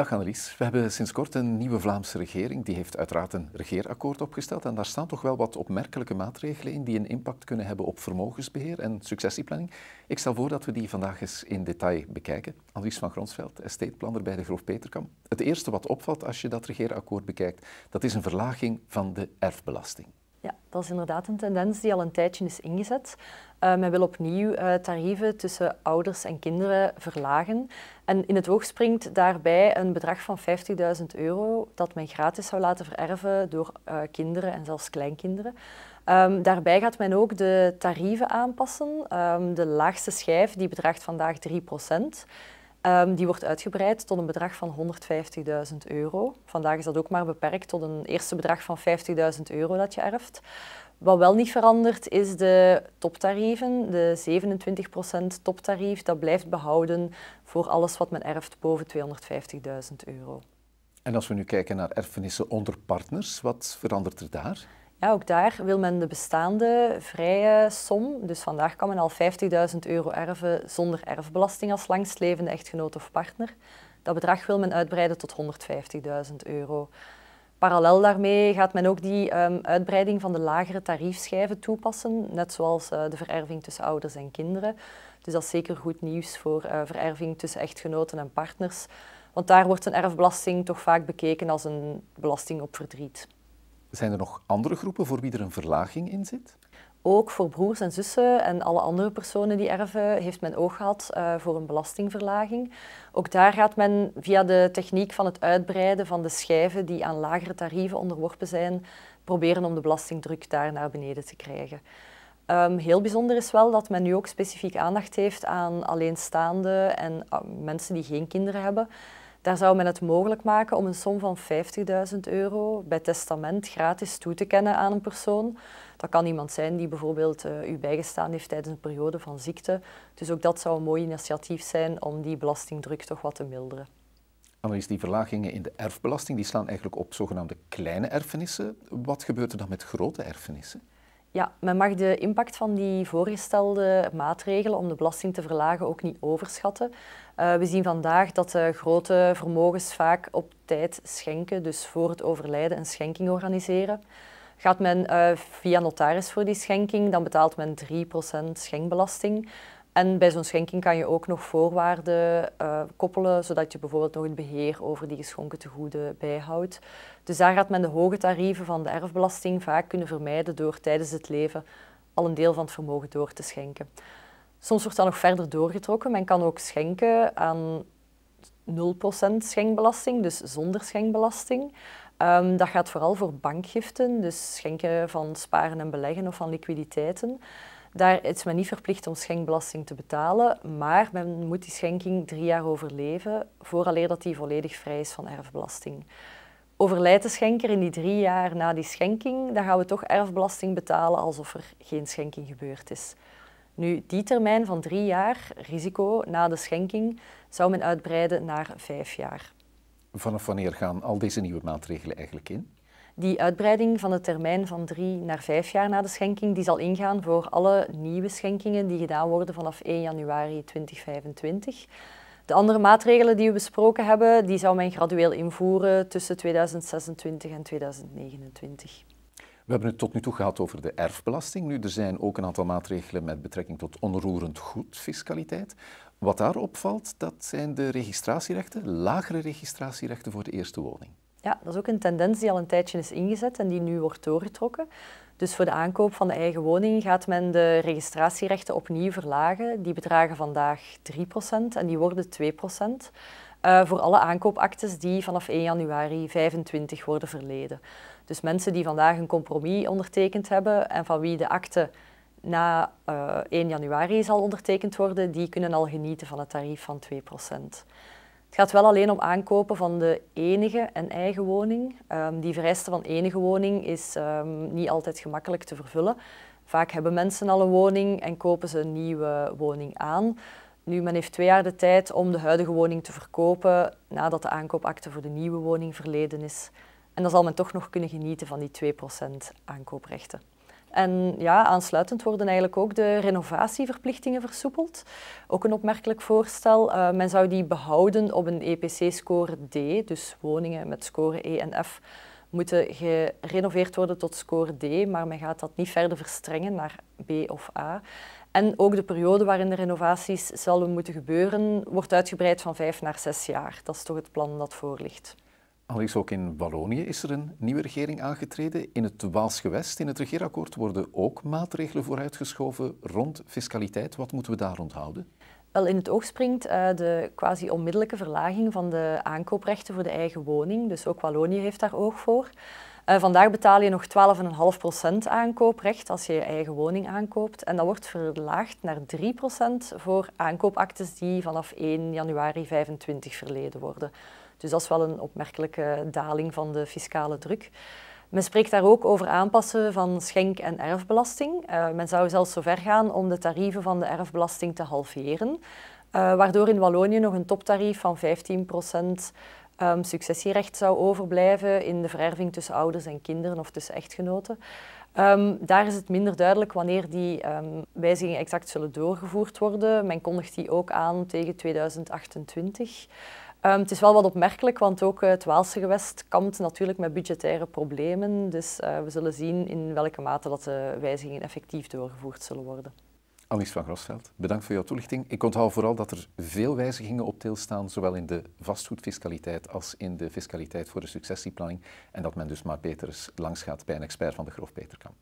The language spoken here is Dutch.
Dag Annelies. We hebben sinds kort een nieuwe Vlaamse regering. Die heeft uiteraard een regeerakkoord opgesteld. En daar staan toch wel wat opmerkelijke maatregelen in die een impact kunnen hebben op vermogensbeheer en successieplanning. Ik stel voor dat we die vandaag eens in detail bekijken. Annelies van Gronsveld, estateplaner bij de Groof Peterkam. Het eerste wat opvalt als je dat regeerakkoord bekijkt, dat is een verlaging van de erfbelasting. Dat is inderdaad een tendens die al een tijdje is ingezet. Uh, men wil opnieuw uh, tarieven tussen ouders en kinderen verlagen. En in het oog springt daarbij een bedrag van 50.000 euro dat men gratis zou laten vererven door uh, kinderen en zelfs kleinkinderen. Um, daarbij gaat men ook de tarieven aanpassen. Um, de laagste schijf die bedraagt vandaag 3 procent. Um, die wordt uitgebreid tot een bedrag van 150.000 euro. Vandaag is dat ook maar beperkt tot een eerste bedrag van 50.000 euro dat je erft. Wat wel niet verandert is de toptarieven. De 27% toptarief, dat blijft behouden voor alles wat men erft boven 250.000 euro. En als we nu kijken naar erfenissen onder partners, wat verandert er daar? Ja, ook daar wil men de bestaande vrije som, dus vandaag kan men al 50.000 euro erven zonder erfbelasting als langstlevende echtgenoot of partner. Dat bedrag wil men uitbreiden tot 150.000 euro. Parallel daarmee gaat men ook die um, uitbreiding van de lagere tariefschijven toepassen, net zoals uh, de vererving tussen ouders en kinderen. Dus dat is zeker goed nieuws voor uh, vererving tussen echtgenoten en partners, want daar wordt een erfbelasting toch vaak bekeken als een belasting op verdriet. Zijn er nog andere groepen voor wie er een verlaging in zit? Ook voor broers en zussen en alle andere personen die erven heeft men oog gehad uh, voor een belastingverlaging. Ook daar gaat men via de techniek van het uitbreiden van de schijven die aan lagere tarieven onderworpen zijn, proberen om de belastingdruk daar naar beneden te krijgen. Um, heel bijzonder is wel dat men nu ook specifiek aandacht heeft aan alleenstaande en uh, mensen die geen kinderen hebben. Daar zou men het mogelijk maken om een som van 50.000 euro bij testament gratis toe te kennen aan een persoon. Dat kan iemand zijn die bijvoorbeeld uh, u bijgestaan heeft tijdens een periode van ziekte. Dus ook dat zou een mooi initiatief zijn om die belastingdruk toch wat te milderen. Annelies, die verlagingen in de erfbelasting die slaan eigenlijk op zogenaamde kleine erfenissen. Wat gebeurt er dan met grote erfenissen? Ja, men mag de impact van die voorgestelde maatregelen om de belasting te verlagen ook niet overschatten. Uh, we zien vandaag dat grote vermogens vaak op tijd schenken, dus voor het overlijden een schenking organiseren. Gaat men uh, via notaris voor die schenking, dan betaalt men 3% schenkbelasting. En bij zo'n schenking kan je ook nog voorwaarden uh, koppelen, zodat je bijvoorbeeld nog het beheer over die geschonken tegoeden bijhoudt. Dus daar gaat men de hoge tarieven van de erfbelasting vaak kunnen vermijden door tijdens het leven al een deel van het vermogen door te schenken. Soms wordt dat nog verder doorgetrokken. Men kan ook schenken aan 0% schenkbelasting, dus zonder schenkbelasting. Um, dat gaat vooral voor bankgiften, dus schenken van sparen en beleggen of van liquiditeiten. Daar is men niet verplicht om schenkbelasting te betalen, maar men moet die schenking drie jaar overleven vooraleer dat die volledig vrij is van erfbelasting. Overlijdt de schenker in die drie jaar na die schenking, dan gaan we toch erfbelasting betalen alsof er geen schenking gebeurd is. Nu, die termijn van drie jaar, risico na de schenking, zou men uitbreiden naar vijf jaar. Vanaf wanneer gaan al deze nieuwe maatregelen eigenlijk in? Die uitbreiding van de termijn van drie naar vijf jaar na de schenking, die zal ingaan voor alle nieuwe schenkingen die gedaan worden vanaf 1 januari 2025. De andere maatregelen die we besproken hebben, die zou men gradueel invoeren tussen 2026 en 2029. We hebben het tot nu toe gehad over de erfbelasting. Nu, er zijn ook een aantal maatregelen met betrekking tot onroerend goed fiscaliteit. Wat daar opvalt, dat zijn de registratierechten, lagere registratierechten voor de eerste woning. Ja, dat is ook een tendens die al een tijdje is ingezet en die nu wordt doorgetrokken. Dus voor de aankoop van de eigen woning gaat men de registratierechten opnieuw verlagen. Die bedragen vandaag 3% en die worden 2%. Uh, voor alle aankoopactes die vanaf 1 januari 25 worden verleden. Dus mensen die vandaag een compromis ondertekend hebben en van wie de akte na uh, eh, 1 januari zal ondertekend worden, die kunnen al genieten van het tarief van 2%. Het gaat wel alleen om aankopen van de enige en eigen woning. Um, die vereiste van enige woning is um, niet altijd gemakkelijk te vervullen. Vaak hebben mensen al een woning en kopen ze een nieuwe woning aan. Nu, men heeft twee jaar de tijd om de huidige woning te verkopen nadat de aankoopakte voor de nieuwe woning verleden is. En dan zal men toch nog kunnen genieten van die 2% aankooprechten. En ja, aansluitend worden eigenlijk ook de renovatieverplichtingen versoepeld. Ook een opmerkelijk voorstel. Uh, men zou die behouden op een EPC-score D, dus woningen met score E en F moeten gerenoveerd worden tot score D, maar men gaat dat niet verder verstrengen naar B of A. En ook de periode waarin de renovaties zullen moeten gebeuren, wordt uitgebreid van vijf naar zes jaar. Dat is toch het plan dat voor ligt. Alex, ook in Wallonië is er een nieuwe regering aangetreden. In het Waals gewest, in het regeerakkoord, worden ook maatregelen vooruitgeschoven rond fiscaliteit. Wat moeten we daar onthouden? Wel, in het oog springt uh, de quasi onmiddellijke verlaging van de aankooprechten voor de eigen woning. Dus ook Wallonië heeft daar oog voor. Uh, vandaag betaal je nog 12,5% aankooprecht als je je eigen woning aankoopt. En dat wordt verlaagd naar 3% voor aankoopactes die vanaf 1 januari 2025 verleden worden. Dus dat is wel een opmerkelijke daling van de fiscale druk. Men spreekt daar ook over aanpassen van schenk- en erfbelasting. Uh, men zou zelfs zover gaan om de tarieven van de erfbelasting te halveren, uh, waardoor in Wallonië nog een toptarief van 15 procent um, successierecht zou overblijven in de vererving tussen ouders en kinderen of tussen echtgenoten. Um, daar is het minder duidelijk wanneer die um, wijzigingen exact zullen doorgevoerd worden. Men kondigt die ook aan tegen 2028. Um, het is wel wat opmerkelijk, want ook het Waalse gewest kampt natuurlijk met budgettaire problemen. Dus uh, we zullen zien in welke mate dat de wijzigingen effectief doorgevoerd zullen worden. Alice van Grosveld, bedankt voor jouw toelichting. Ik onthoud vooral dat er veel wijzigingen op til staan, zowel in de vastgoedfiscaliteit als in de fiscaliteit voor de successieplanning. En dat men dus maar beter eens langs gaat bij een expert van de Groof Peterkam.